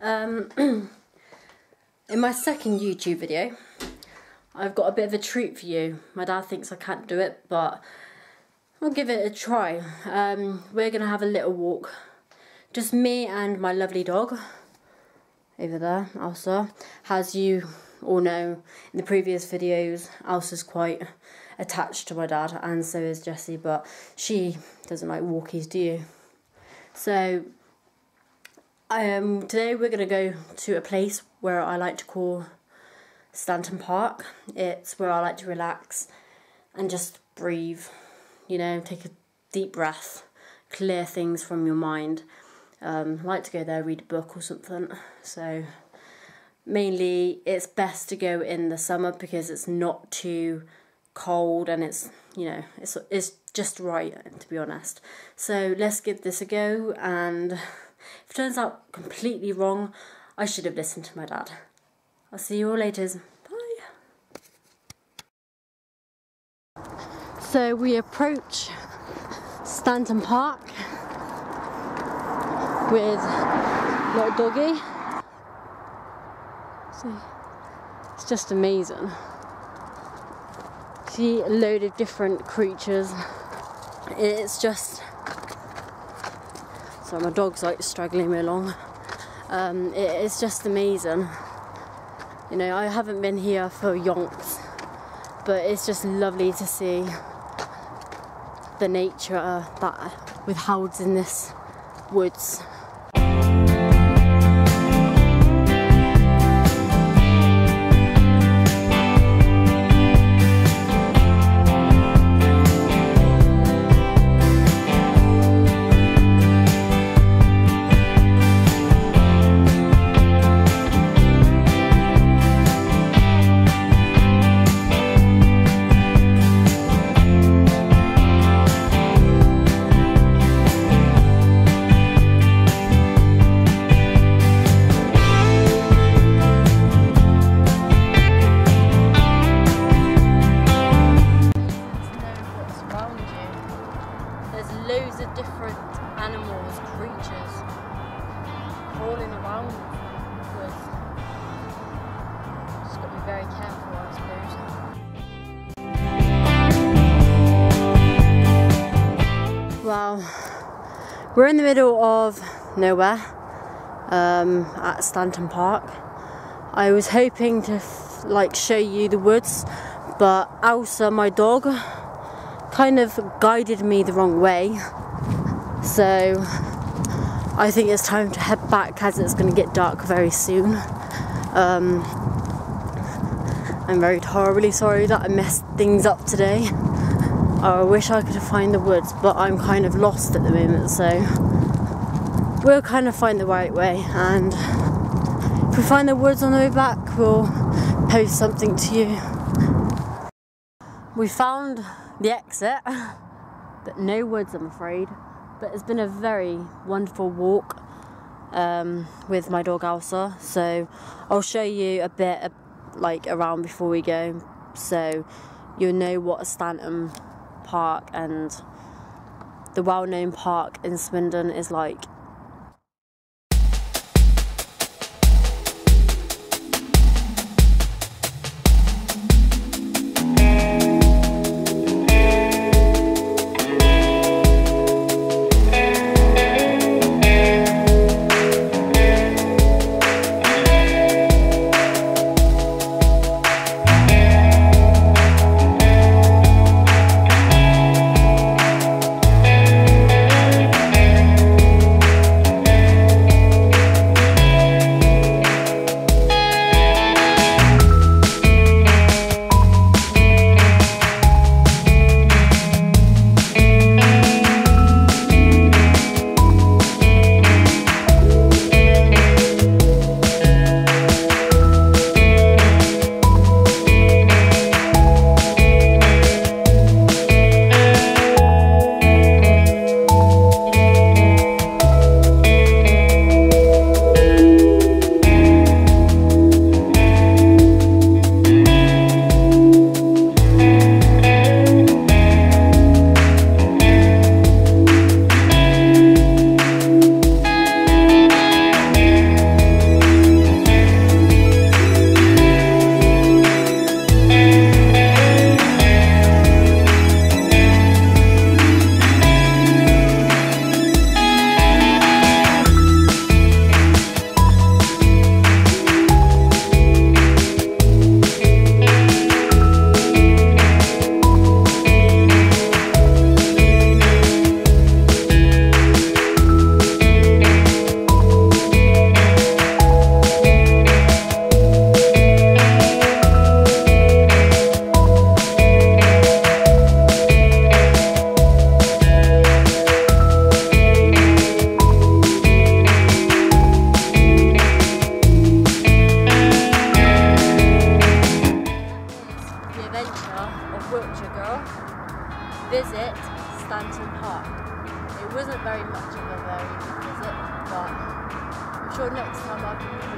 Um, in my second YouTube video, I've got a bit of a treat for you. My dad thinks I can't do it, but I'll give it a try. Um, we're going to have a little walk. Just me and my lovely dog. Over there, Elsa. As you all know, in the previous videos, Elsa's quite attached to my dad, and so is Jessie, but she doesn't like walkies, do you? So, um, today we're going to go to a place where I like to call Stanton Park. It's where I like to relax and just breathe, you know, take a deep breath, clear things from your mind. Um, I like to go there, read a book or something. So, mainly it's best to go in the summer because it's not too cold and it's, you know, it's, it's just right, to be honest. So, let's give this a go and if it turns out completely wrong, I should have listened to my dad. I'll see you all later. Bye. So we approach Stanton Park with little doggy. See, it's just amazing. See a load of different creatures. It's just so my dog's like struggling me along. Um, it, it's just amazing. You know, I haven't been here for yonks, but it's just lovely to see the nature that with howds in this woods. Animals, creatures crawling around with. Just got to be very careful, I suppose. Well, we're in the middle of nowhere um, at Stanton Park. I was hoping to like show you the woods, but Elsa, my dog, kind of guided me the wrong way. So I think it's time to head back as it's going to get dark very soon. Um, I'm very horribly sorry that I messed things up today. I wish I could find the woods, but I'm kind of lost at the moment, so we'll kind of find the right way. And if we find the woods on the way back, we'll post something to you. We found the exit, but no woods, I'm afraid. But it's been a very wonderful walk um, with my dog Elsa, so I'll show you a bit like around before we go, so you'll know what a Stanton Park and the well-known park in Swindon is like. Visit Stanton Park. It wasn't very much of a very good visit, but I'm sure next time I can